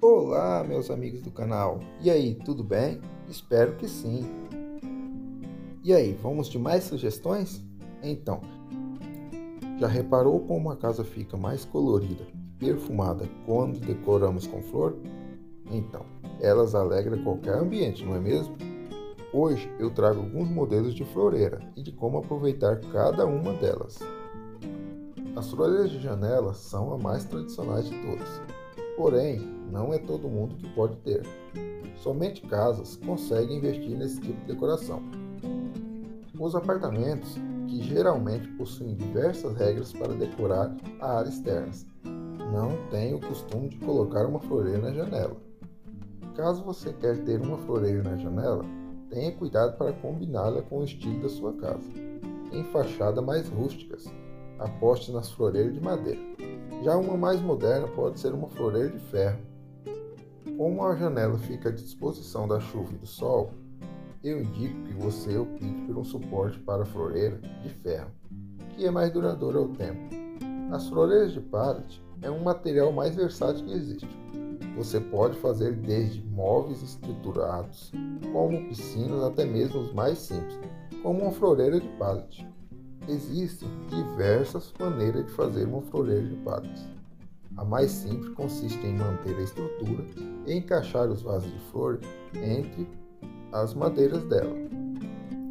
Olá, meus amigos do canal. E aí, tudo bem? Espero que sim. E aí, vamos de mais sugestões? Então, já reparou como a casa fica mais colorida e perfumada quando decoramos com flor? Então, elas alegram qualquer ambiente, não é mesmo? Hoje eu trago alguns modelos de floreira e de como aproveitar cada uma delas. As floreiras de janela são as mais tradicionais de todas, porém não é todo mundo que pode ter. Somente casas conseguem investir nesse tipo de decoração. Os apartamentos, que geralmente possuem diversas regras para decorar a área externa, não têm o costume de colocar uma floreira na janela. Caso você quer ter uma floreira na janela, tenha cuidado para combiná-la com o estilo da sua casa. Em fachadas mais rústicas, aposte nas floreiras de madeira. Já uma mais moderna pode ser uma floreira de ferro. Como a janela fica à disposição da chuva e do sol, eu indico que você opte por um suporte para a floreira de ferro, que é mais duradouro ao tempo. As floreiras de pallet é um material mais versátil que existe. Você pode fazer desde móveis estruturados, como piscinas, até mesmo os mais simples, como uma floreira de pallet. Existem diversas maneiras de fazer uma floreira de pallet. A mais simples consiste em manter a estrutura e encaixar os vasos de flor entre as madeiras dela.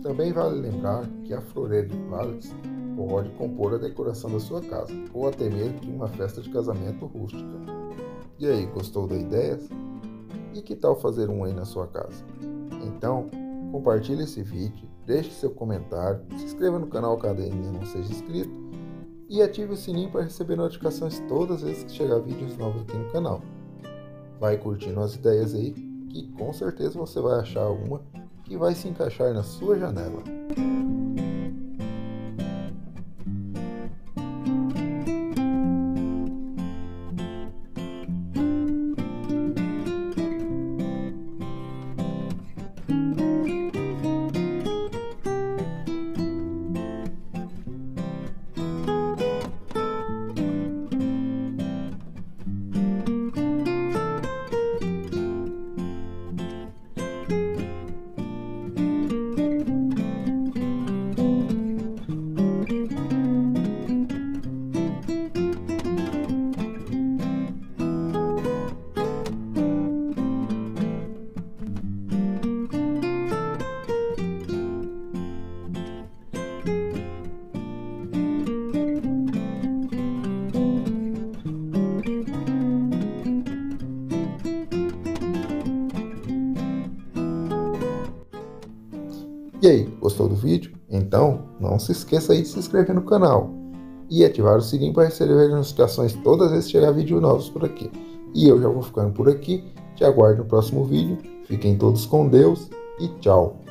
Também vale lembrar que a floreira de pallets pode compor a decoração da sua casa ou até mesmo de uma festa de casamento rústica. E aí, gostou da ideia? E que tal fazer um aí na sua casa? Então, compartilhe esse vídeo, deixe seu comentário, se inscreva no canal caso ainda não seja inscrito e ative o sininho para receber notificações todas as vezes que chegar vídeos novos aqui no canal. Vai curtindo as ideias aí, que com certeza você vai achar uma que vai se encaixar na sua janela. E aí, gostou do vídeo? Então, não se esqueça aí de se inscrever no canal e ativar o sininho para receber notificações todas as vezes que chegar vídeos novos por aqui. E eu já vou ficando por aqui, te aguardo no próximo vídeo, fiquem todos com Deus e tchau!